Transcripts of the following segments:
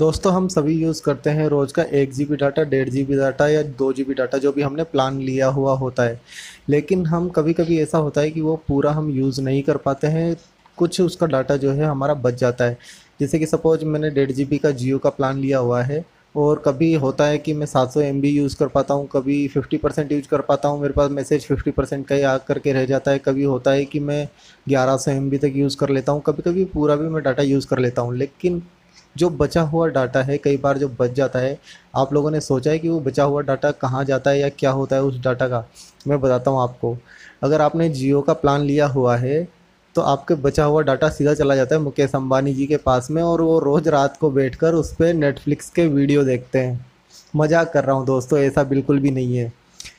दोस्तों, हम सभी यूज़ करते हैं रोज़ का एक जीबी डाटा डेढ़ जी डाटा या दो जी डाटा जो भी हमने प्लान लिया हुआ होता है। लेकिन हम कभी कभी ऐसा होता है कि वो पूरा हम यूज़ नहीं कर पाते हैं। कुछ उसका डाटा जो है हमारा बच जाता है। जैसे कि सपोज़ मैंने डेढ़ जी का जियो का प्लान लिया हुआ है और कभी होता है कि मैं 700 सौ यूज़ कर पाता हूँ, कभी 50 परसेंट यूज़ कर पाता हूँ, मेरे पास मैसेज 50 परसेंट का ही आ करके रह जाता है। कभी होता है कि मैं 1100 सौ तक यूज़ कर लेता हूँ कभी कभी पूरा भी मैं डाटा यूज़ कर लेता हूँ। लेकिन जो बचा हुआ डाटा है, कई बार जो बच जाता है, आप लोगों ने सोचा है कि वो बचा हुआ डाटा कहाँ जाता है या क्या होता है उस डाटा का? मैं बताता हूँ आपको। अगर आपने जियो का प्लान लिया हुआ है तो आपके बचा हुआ डाटा सीधा चला जाता है मुकेश अम्बानी जी के पास में और वो रोज़ रात को बैठ कर उस पर नेटफ्लिक्स के वीडियो देखते हैं। मज़ाक कर रहा हूँ दोस्तों, ऐसा बिल्कुल भी नहीं है।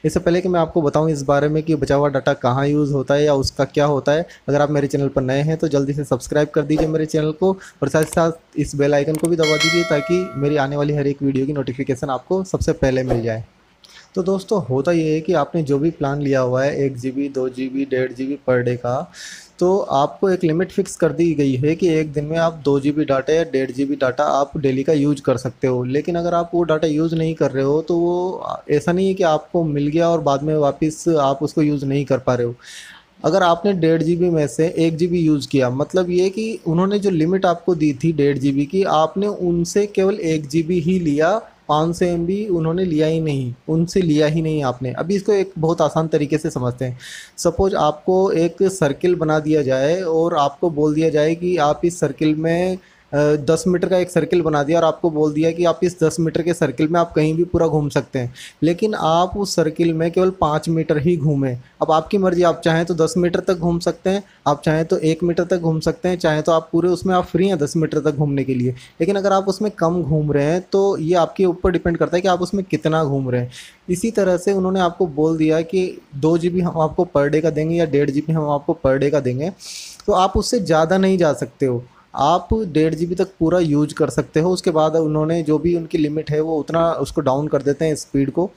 इससे पहले कि मैं आपको बताऊँ इस बारे में कि बचा हुआ डाटा कहाँ यूज़ होता है या उसका क्या होता है, अगर आप मेरे चैनल पर नए हैं तो जल्दी से सब्सक्राइब कर दीजिए मेरे चैनल को और साथ ही साथ इस बेल आइकन को भी दबा दीजिए ताकि मेरी आने वाली हर एक वीडियो की नोटिफिकेशन आपको सबसे पहले मिल जाए। तो दोस्तों, होता ये है कि आपने जो भी प्लान लिया हुआ है, एक जी बी दो जी बी डेढ़ जी बी पर डे का तो आपको एक लिमिट फिक्स कर दी गई है कि एक दिन में आप दो जी बी डाटा या डेढ़ जी बी डाटा आप डेली का यूज़ कर सकते हो। लेकिन अगर आप वो डाटा यूज़ नहीं कर रहे हो तो वो ऐसा नहीं है कि आपको मिल गया और बाद में वापस आप उसको यूज़ नहीं कर पा रहे हो। अगर आपने डेढ़ जी में से एक जी यूज़ किया मतलब ये कि उन्होंने जो लिमिट आपको दी थी डेढ़ जी की, आपने उनसे केवल एक जी ही लिया पाँच सौ एम उन्होंने लिया ही नहीं, उनसे लिया ही नहीं आपने। अभी इसको एक बहुत आसान तरीके से समझते हैं। सपोज़ आपको एक सर्किल बना दिया जाए और आपको बोल दिया जाए कि आप इस सर्किल में दस मीटर का एक सर्किल बना दिया और आपको बोल दिया कि आप इस दस मीटर के सर्किल में आप कहीं भी पूरा घूम सकते हैं। लेकिन आप उस सर्किल में केवल पाँच मीटर ही घूमें। अब आपकी मर्ज़ी, आप चाहें तो दस मीटर तक घूम सकते हैं, आप चाहें तो एक मीटर तक घूम सकते हैं, चाहें तो आप पूरे उसमें आप फ्री हैं दस मीटर तक घूमने के लिए। लेकिन अगर आप उसमें कम घूम रहे हैं तो ये आपके ऊपर डिपेंड करता है कि आप उसमें कितना घूम रहे हैं। इसी तरह से उन्होंने आपको बोल दिया कि दो जी हम आपको पर डे का देंगे या डेढ़ जी हम आपको पर डे का देंगे। तो आप उससे ज़्यादा नहीं जा सकते हो। आप डेढ़ जीबी तक पूरा यूज़ कर सकते हो, उसके बाद उन्होंने जो भी उनकी लिमिट है, वो उतना उसको डाउन कर देते हैं स्पीड को।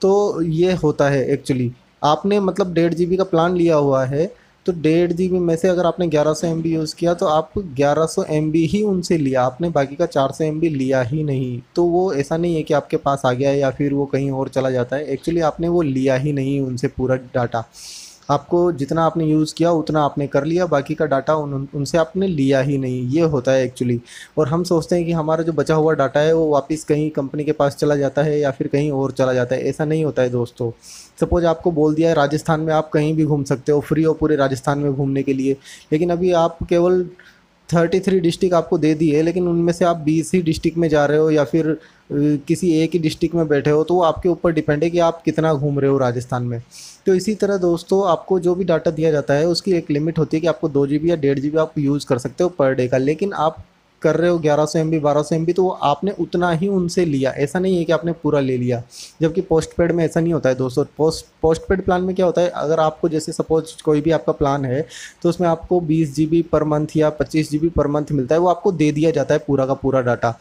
तो ये होता है एक्चुअली आपने मतलब डेढ़ जीबी का प्लान लिया हुआ है तो डेढ़ जीबी में से अगर आपने ग्यारह सौ एम यूज़ किया तो आप ग्यारह सौ एम ही उनसे लिया, आपने बाकी का चार सौ एम लिया ही नहीं। तो वो ऐसा नहीं है कि आपके पास आ गया है या फिर वो कहीं और चला जाता है एक्चुअली आपने वो लिया ही नहीं उनसे पूरा डाटा। आपको जितना आपने यूज़ किया, उतना आपने कर लिया, बाकी का डाटा उन उनसे आपने लिया ही नहीं। ये होता है एक्चुअली और हम सोचते हैं कि हमारा जो बचा हुआ डाटा है, वो वापस कहीं कंपनी के पास चला जाता है या फिर कहीं और चला जाता है। ऐसा नहीं होता है दोस्तों। सपोज़ आपको बोल दिया है, राजस्थान में आप कहीं भी घूम सकते हो फ्री हो पूरे राजस्थान में घूमने के लिए। लेकिन अभी आप केवल थर्टी थ्री डिस्ट्रिक्ट आपको दे दी है लेकिन उनमें से आप बीस ही डिस्ट्रिक्ट में जा रहे हो या फिर किसी एक ही डिस्ट्रिक्ट में बैठे हो तो वो आपके ऊपर डिपेंड है कि आप कितना घूम रहे हो राजस्थान में। तो इसी तरह दोस्तों, आपको जो भी डाटा दिया जाता है, उसकी एक लिमिट होती है कि आपको दो जी या डेढ़ जी आप यूज़ कर सकते हो पर डे का। लेकिन आप कर रहे हो, ग्यारह सौ एम बी बारह सौ एम बी तो वो आपने उतना ही उनसे लिया। ऐसा नहीं है कि आपने पूरा ले लिया। जबकि पोस्ट पेड में ऐसा नहीं होता है, दोस्तों। पोस्ट पोस्ट पेड प्लान में क्या होता है, अगर आपको जैसे सपोज़ कोई भी आपका प्लान है तो उसमें आपको बीस जी बी पर मंथ या पच्चीस जी बी पर मंथ मिलता है, वो आपको दे दिया जाता है पूरा का पूरा डाटा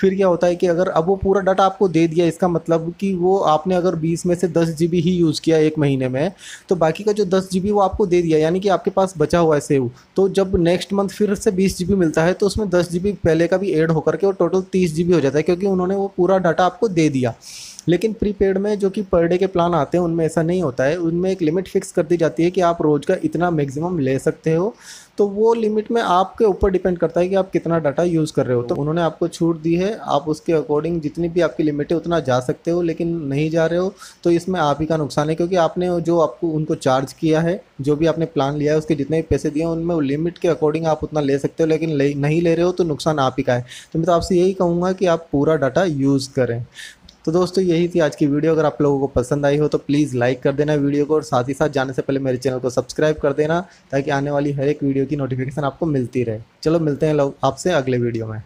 फिर क्या होता है कि अगर अब वो पूरा डाटा आपको दे दिया, इसका मतलब कि वो आपने अगर 20 में से 10 जीबी ही यूज़ किया एक महीने में तो बाकी का जो 10 जीबी वो आपको दे दिया, यानी कि आपके पास बचा हुआ है सेव तो जब नेक्स्ट मंथ फिर से 20 जीबी मिलता है तो उसमें 10 जीबी पहले का भी एड होकर के वो टोटल 30 जी हो जाता है, क्योंकि उन्होंने वो पूरा डाटा आपको दे दिया। लेकिन प्रीपेड में जो कि पर डे के प्लान आते हैं, उनमें ऐसा नहीं होता है। उनमें एक लिमिट फिक्स कर दी जाती है कि आप रोज़ का इतना मैक्सिमम ले सकते हो। तो वो लिमिट में आपके ऊपर डिपेंड करता है कि आप कितना डाटा यूज़ कर रहे हो। तो उन्होंने आपको छूट दी है आप उसके अकॉर्डिंग जितनी भी आपकी लिमिट है उतना जा सकते हो लेकिन नहीं जा रहे हो तो इसमें आप ही का नुकसान है क्योंकि आपने जो आपको उनको चार्ज किया है जो भी आपने प्लान लिया है उसके जितने भी पैसे दिए उनमें लिमिट के अकॉर्डिंग आप उतना ले सकते हो लेकिन ले, नहीं ले रहे हो तो नुकसान आप ही का है। तो मैं तो आपसे यही कहूँगा कि आप पूरा डाटा यूज़ करें। तो दोस्तों, यही थी आज की वीडियो। अगर आप लोगों को पसंद आई हो तो प्लीज़ लाइक कर देना वीडियो को और साथ ही साथ जाने से पहले मेरे चैनल को सब्सक्राइब कर देना ताकि आने वाली हर एक वीडियो की नोटिफिकेशन आपको मिलती रहे। चलो, मिलते हैं लोग आपसे अगले वीडियो में।